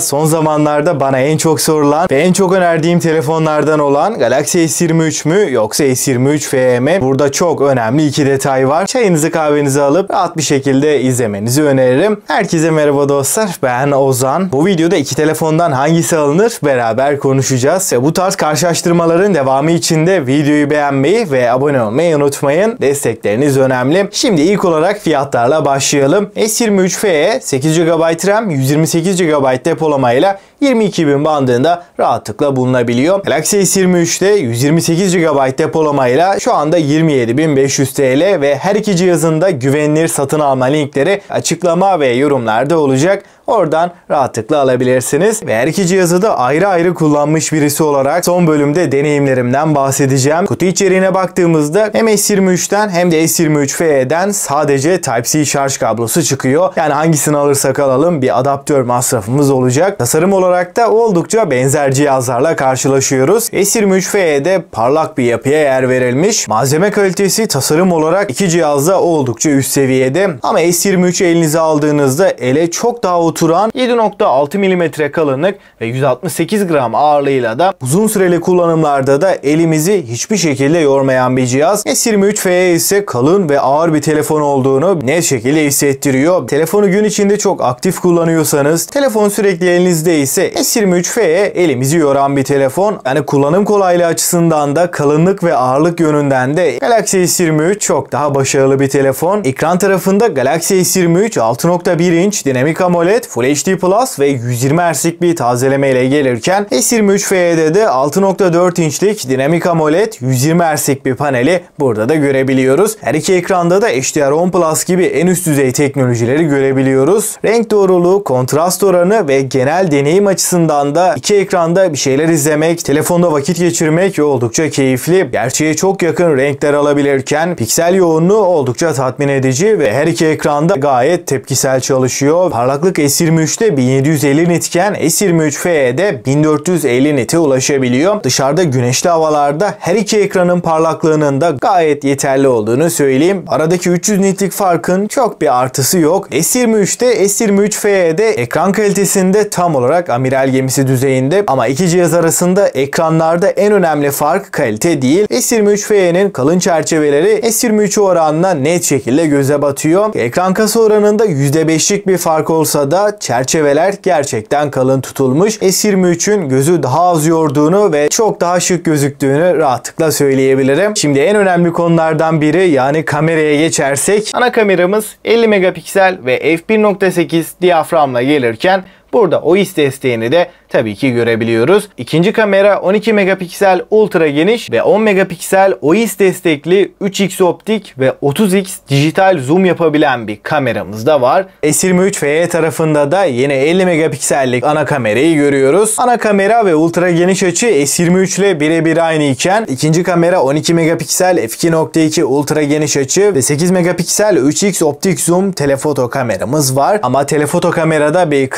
Son zamanlarda bana en çok sorulan ve en çok önerdiğim telefonlardan olan Galaxy S23 mü yoksa S23 FE mi? Burada çok önemli iki detay var. Çayınızı kahvenizi alıp rahat bir şekilde izlemenizi öneririm. Herkese merhaba dostlar. Ben Ozan. Bu videoda iki telefondan hangisi alınır beraber konuşacağız. Ve bu tarz karşılaştırmaların devamı için de videoyu beğenmeyi ve abone olmayı unutmayın. Destekleriniz önemli. Şimdi ilk olarak fiyatlarla başlayalım. S23 FE 8 GB RAM, 128 GB depolamayla 22.000 bandında rahatlıkla bulunabiliyor. Galaxy S23'te 128 GB depolamayla şu anda 27.500 TL ve her iki cihazında güvenilir satın alma linkleri açıklama ve yorumlarda olacak. Oradan rahatlıkla alabilirsiniz. Ve her iki cihazı da ayrı ayrı kullanmış birisi olarak son bölümde deneyimlerimden bahsedeceğim. Kutu içeriğine baktığımızda hem S23'ten hem de S23 FE'den sadece Type-C şarj kablosu çıkıyor. Yani hangisini alırsak alalım bir adaptör masrafımız olacak. Tasarım olarak da oldukça benzer cihazlarla karşılaşıyoruz. S23 FE'de parlak bir yapıya yer verilmiş. Malzeme kalitesi tasarım olarak iki cihazda oldukça üst seviyede. Ama S23'ü elinize aldığınızda ele çok daha oturuyor oturan 7.6 mm kalınlık ve 168 gram ağırlığıyla da uzun süreli kullanımlarda da elimizi hiçbir şekilde yormayan bir cihaz. S23 FE ise kalın ve ağır bir telefon olduğunu net şekilde hissettiriyor. Telefonu gün içinde çok aktif kullanıyorsanız, telefon sürekli elinizde ise S23 FE elimizi yoran bir telefon. Yani kullanım kolaylığı açısından da kalınlık ve ağırlık yönünden de Galaxy S23 çok daha başarılı bir telefon. Ekran tarafında Galaxy S23 6.1 inç dinamik AMOLED Full HD Plus ve 120 Hz'lik bir tazeleme ile gelirken S23 FE'de de 6.4 inçlik dinamik AMOLED 120 Hz'lik bir paneli burada da görebiliyoruz. Her iki ekranda da HDR10 Plus gibi en üst düzey teknolojileri görebiliyoruz. Renk doğruluğu, kontrast oranı ve genel deneyim açısından da iki ekranda bir şeyler izlemek, telefonda vakit geçirmek oldukça keyifli. Gerçeğe çok yakın renkler alabilirken piksel yoğunluğu oldukça tatmin edici ve her iki ekranda gayet tepkisel çalışıyor. Parlaklık S23'te 1750 nitken S23 FE'de 1450 nite ulaşabiliyor. Dışarıda güneşli havalarda her iki ekranın parlaklığının da gayet yeterli olduğunu söyleyeyim. Aradaki 300 nitlik farkın çok bir artısı yok. S23'te S23 FE'de ekran kalitesinde tam olarak amiral gemisi düzeyinde ama iki cihaz arasında ekranlarda en önemli fark kalite değil. S23 FE'nin kalın çerçeveleri S23 oranına net şekilde göze batıyor. Ekran kasa oranında %5'lik bir fark olsa da çerçeveler gerçekten kalın tutulmuş. S23'ün gözü daha az yorduğunu ve çok daha şık gözüktüğünü rahatlıkla söyleyebilirim. Şimdi en önemli konulardan biri yani kameraya geçersek ana kameramız 50 megapiksel ve f1.8 diyaframla gelirken Burada OIS desteğini de tabii ki görebiliyoruz. İkinci kamera 12 megapiksel ultra geniş ve 10 megapiksel OIS destekli 3x optik ve 30x dijital zoom yapabilen bir kameramız da var. S23 FE tarafında da yine 50 megapiksellik ana kamerayı görüyoruz. Ana kamera ve ultra geniş açı S23 ile birebir aynı iken ikinci kamera 12 megapiksel f2.2 ultra geniş açı ve 8 megapiksel 3x optik zoom telefoto kameramız var. Ama telefoto kamerada bir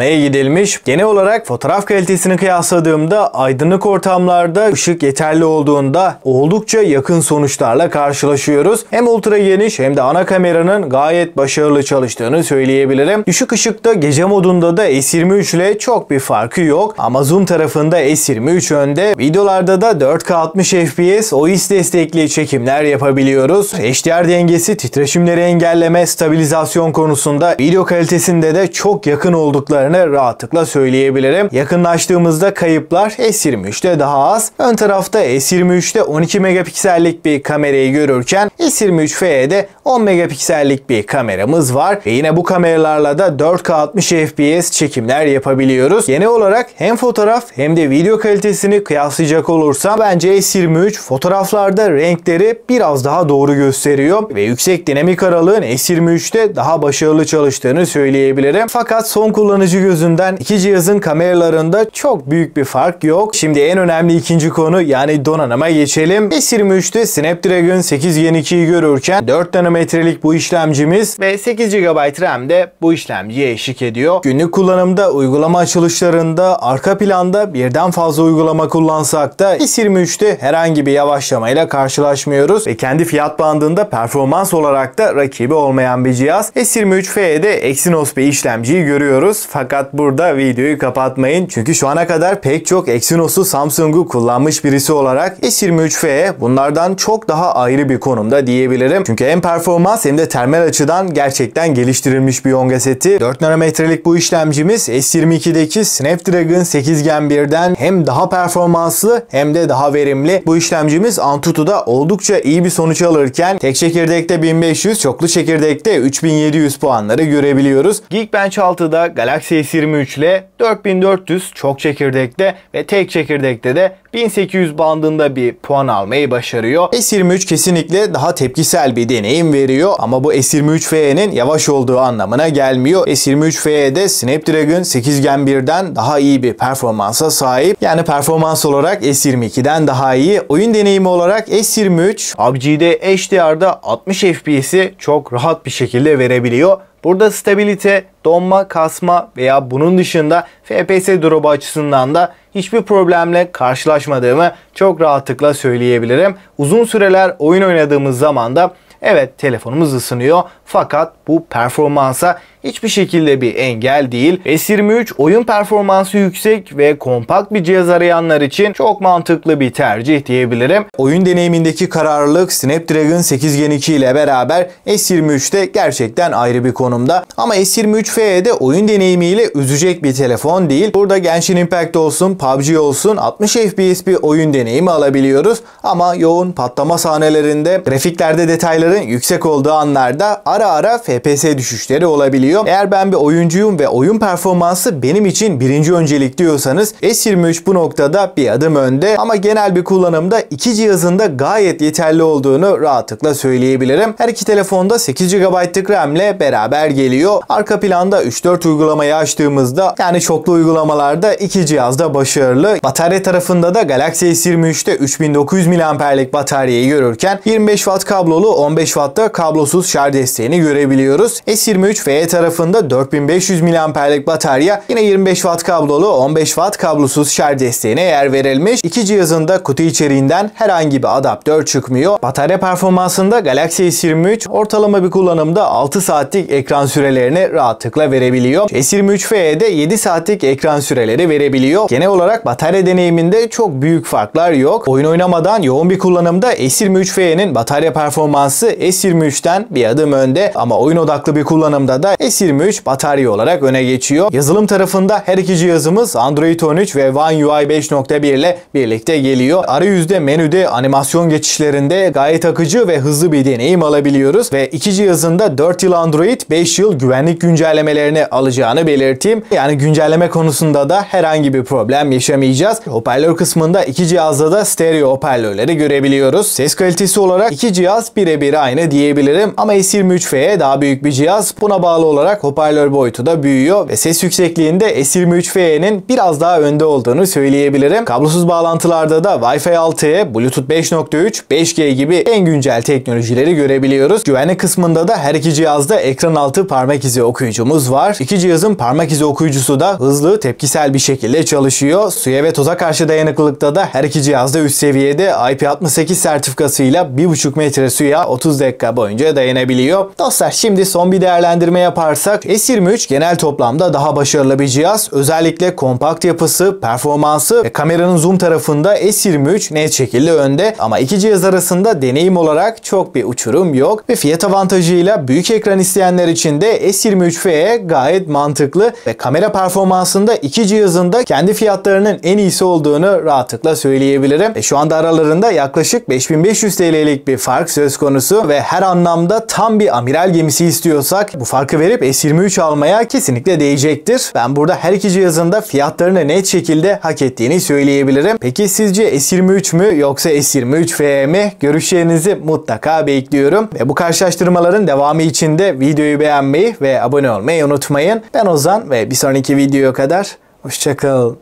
kısıtlamaya gidilmiş. Genel olarak fotoğraf kalitesini kıyasladığımda aydınlık ortamlarda ışık yeterli olduğunda oldukça yakın sonuçlarla karşılaşıyoruz. Hem ultra geniş hem de ana kameranın gayet başarılı çalıştığını söyleyebilirim. Düşük ışıkta gece modunda da S23 ile çok bir farkı yok ama zoom tarafında S23 önde. Videolarda da 4K 60 FPS OIS destekli çekimler yapabiliyoruz. HDR dengesi, titreşimleri engelleme, stabilizasyon konusunda video kalitesinde de çok yakın olduklarını rahatlıkla söyleyebilirim. Yakınlaştığımızda kayıplar S23'te daha az. Ön tarafta S23'te 12 megapiksellik bir kamerayı görürken S23 FE'de 10 megapiksellik bir kameramız var. Ve yine bu kameralarla da 4K 60 FPS çekimler yapabiliyoruz. Genel olarak hem fotoğraf hem de video kalitesini kıyaslayacak olursam bence S23 fotoğraflarda renkleri biraz daha doğru gösteriyor ve yüksek dinamik aralığın S23'te daha başarılı çalıştığını söyleyebilirim. Fakat son kullanıcı gözünden iki cihazın kameralarında çok büyük bir fark yok. Şimdi en önemli ikinci konu yani donanıma geçelim. S23'te Snapdragon 8 Gen 2'yi görürken 4 nanometrelik bu işlemcimiz ve 8 GB RAM de bu işlemciye eşlik ediyor. Günlük kullanımda uygulama açılışlarında arka planda birden fazla uygulama kullansak da S23'te herhangi bir yavaşlamayla karşılaşmıyoruz ve kendi fiyat bandında performans olarak da rakibi olmayan bir cihaz. S23 FE'de Exynos bir işlemciyi görüyoruz. Fakat Fakat burada videoyu kapatmayın. Çünkü şu ana kadar pek çok Exynos'u Samsung'u kullanmış birisi olarak S23F bunlardan çok daha ayrı bir konumda diyebilirim. Çünkü hem performans hem de termal açıdan gerçekten geliştirilmiş bir Yonga seti. 4 nanometrelik bu işlemcimiz S22'deki Snapdragon 8 Gen 1'den hem daha performanslı hem de daha verimli. Bu işlemcimiz Antutu'da oldukça iyi bir sonuç alırken tek çekirdekte 1500, çoklu çekirdekte 3700 puanları görebiliyoruz. Geekbench 6'da Galaxy S23 ile 4400 çok çekirdekte ve tek çekirdekte de 1800 bandında bir puan almayı başarıyor. S23 kesinlikle daha tepkisel bir deneyim veriyor ama bu S23F'nin yavaş olduğu anlamına gelmiyor. S23F'de Snapdragon 8 Gen 1'den daha iyi bir performansa sahip. Yani performans olarak S22'den daha iyi. Oyun deneyimi olarak S23 PUBG'de HDR'da 60 FPS'i çok rahat bir şekilde verebiliyor. Burada stabilite, donma, kasma veya bunun dışında FPS drop'u açısından da hiçbir problemle karşılaşmadığımı çok rahatlıkla söyleyebilirim. Uzun süreler oyun oynadığımız zaman da evet telefonumuz ısınıyor fakat bu performansa hiçbir şekilde bir engel değil. S23 oyun performansı yüksek ve kompakt bir cihaz arayanlar için çok mantıklı bir tercih diyebilirim. Oyun deneyimindeki kararlılık Snapdragon 8 Gen 2 ile beraber S23'te gerçekten ayrı bir konumda. Ama S23 FE'de oyun deneyimiyle üzecek bir telefon değil. Burada Genshin Impact olsun, PUBG olsun 60 FPS bir oyun deneyimi alabiliyoruz. Ama yoğun patlama sahnelerinde grafiklerde detayların yüksek olduğu anlarda ara ara FPS düşüşleri olabiliyor. Eğer ben bir oyuncuyum ve oyun performansı benim için birinci öncelik diyorsanız S23 bu noktada bir adım önde ama genel bir kullanımda iki cihazın da gayet yeterli olduğunu rahatlıkla söyleyebilirim. Her iki telefonda 8 GB'lık RAM ile beraber geliyor. Arka planda 3-4 uygulamayı açtığımızda yani çoklu uygulamalarda iki cihazda başarılı. Batarya tarafında da Galaxy S23'te 3900 mAh'lik bataryayı görürken 25 Watt kablolu 15 Watt'ta kablosuz şarj desteğini görebiliyoruz. S23 FE tarafında 4500 mAh'lik batarya yine 25 Watt kablolu 15 Watt kablosuz şarj desteğine yer verilmiş. İki cihazın da kutu içeriğinden herhangi bir adaptör çıkmıyor. Batarya performansında Galaxy S23 ortalama bir kullanımda 6 saatlik ekran sürelerini rahatlıkla verebiliyor. S23 FE'de 7 saatlik ekran süreleri verebiliyor. Genel olarak batarya deneyiminde çok büyük farklar yok. Oyun oynamadan yoğun bir kullanımda S23 FE'nin batarya performansı S23'ten bir adım önde ama oyun odaklı bir kullanımda da S23 batarya olarak öne geçiyor. Yazılım tarafında her iki cihazımız Android 13 ve One UI 5.1 ile birlikte geliyor. Arayüzde menüde animasyon geçişlerinde gayet akıcı ve hızlı bir deneyim alabiliyoruz ve iki cihazın da 4 yıl Android 5 yıl güvenlik güncellemelerini alacağını belirteyim. Yani güncelleme konusunda da herhangi bir problem yaşamayacağız. Hoparlör kısmında iki cihazda da stereo hoparlörleri görebiliyoruz. Ses kalitesi olarak iki cihaz birebir aynı diyebilirim ama S23F daha büyük bir cihaz. Buna bağlı olarak hoparlör boyutu da büyüyor ve ses yüksekliğinde S23FE'nin biraz daha önde olduğunu söyleyebilirim. Kablosuz bağlantılarda da Wi-Fi 6'ya, Bluetooth 5.3, 5G gibi en güncel teknolojileri görebiliyoruz. Güvenlik kısmında da her iki cihazda ekran altı parmak izi okuyucumuz var. İki cihazın parmak izi okuyucusu da hızlı, tepkisel bir şekilde çalışıyor. Suya ve toza karşı dayanıklılıkta da her iki cihazda üst seviyede IP68 sertifikasıyla 1,5 metre suya 30 dakika boyunca dayanabiliyor. Dostlar şimdi son bir değerlendirme yaparsak S23 genel toplamda daha başarılı bir cihaz. Özellikle kompakt yapısı, performansı ve kameranın zoom tarafında S23 net şekilde önde ama iki cihaz arasında deneyim olarak çok bir uçurum yok ve fiyat avantajıyla büyük ekran isteyenler için de S23 FE gayet mantıklı ve kamera performansında iki cihazın da kendi fiyatlarının en iyisi olduğunu rahatlıkla söyleyebilirim. E şu anda aralarında yaklaşık 5500 TL'lik bir fark söz konusu ve her anlamda tam bir amiral gemisi istiyorsak bu farkı verip S23 almaya kesinlikle değecektir. Ben burada her iki cihazın da fiyatlarını net şekilde hak ettiğini söyleyebilirim. Peki sizce S23 mü yoksa S23 FE mi? Görüşlerinizi mutlaka bekliyorum. Ve bu karşılaştırmaların devamı için de videoyu beğenmeyi ve abone olmayı unutmayın. Ben Ozan ve bir sonraki videoya kadar hoşçakalın.